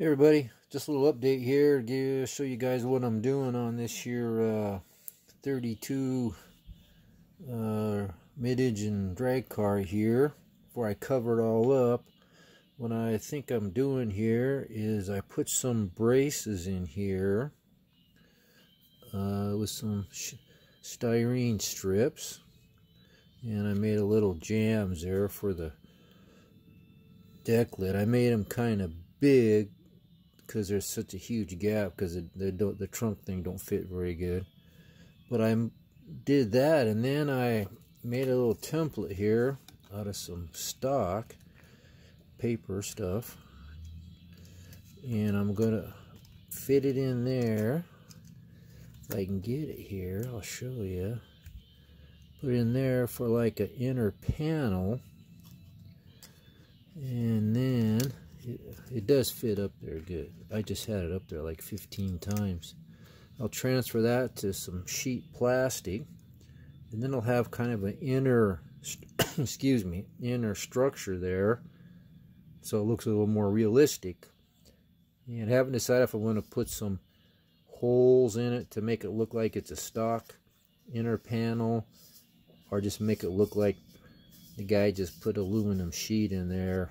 Hey everybody, just a little update here to show you guys what I'm doing on this here uh, 32 uh, mid-engine drag car here. Before I cover it all up, what I think I'm doing here is I put some braces in here uh, with some styrene strips and I made a little jambs there for the deck lid. I made them kind of big because there's such a huge gap because the, the, trunk thing don't fit very good. But I did that and then I made a little template here out of some stock paper stuff and I'm gonna fit it in there if I can get it here I'll show you put in there for like an inner panel and then it, it does fit up there good. I just had it up there like 15 times. I'll transfer that to some sheet plastic and then I'll have kind of an inner excuse me inner structure there so it looks a little more realistic and haven't decided if I want to put some holes in it to make it look like it's a stock inner panel or just make it look like the guy just put aluminum sheet in there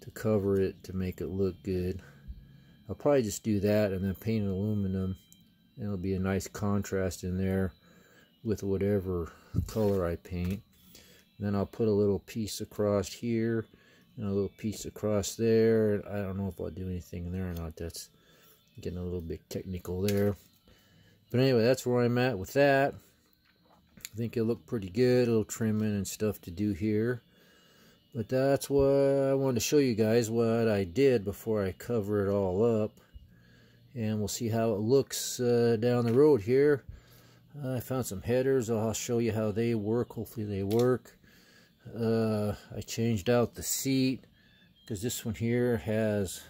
to cover it to make it look good. I'll probably just do that and then paint aluminum. And it'll be a nice contrast in there with whatever color I paint. And then I'll put a little piece across here and a little piece across there. I don't know if I'll do anything in there or not. That's getting a little bit technical there. But anyway, that's where I'm at with that. I think it'll look pretty good. A little trimming and stuff to do here. But that's what I wanted to show you guys what I did before I cover it all up. And we'll see how it looks uh, down the road here. Uh, I found some headers. I'll show you how they work. Hopefully they work. Uh, I changed out the seat because this one here has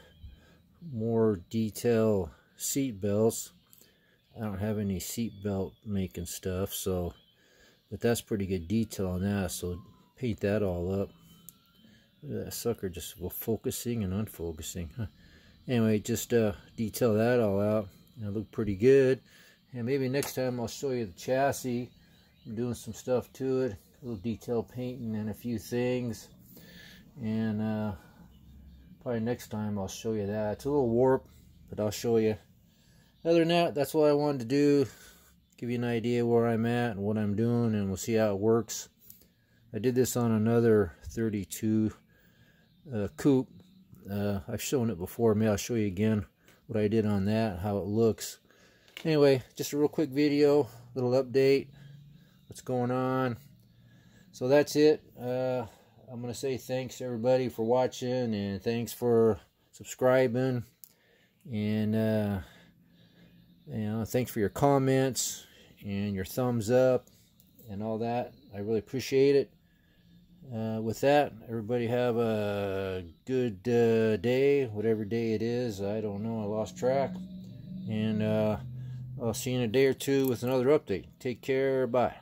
more detail seat belts. I don't have any seat belt making stuff, so but that's pretty good detail on that. So paint that all up that sucker just focusing and unfocusing. Anyway, just uh, detail that all out. It look pretty good. And maybe next time I'll show you the chassis. I'm doing some stuff to it. A little detail painting and a few things. And uh, probably next time I'll show you that. It's a little warped, but I'll show you. Other than that, that's what I wanted to do. Give you an idea where I'm at and what I'm doing. And we'll see how it works. I did this on another 32 uh, coupe. Uh, I've shown it before. Maybe I'll show you again what I did on that, how it looks. Anyway, just a real quick video, little update, what's going on. So that's it. Uh, I'm going to say thanks everybody for watching and thanks for subscribing. And, uh, you know, thanks for your comments and your thumbs up and all that. I really appreciate it uh, with that, everybody have a good uh, day, whatever day it is. I don't know, I lost track. And uh, I'll see you in a day or two with another update. Take care, bye.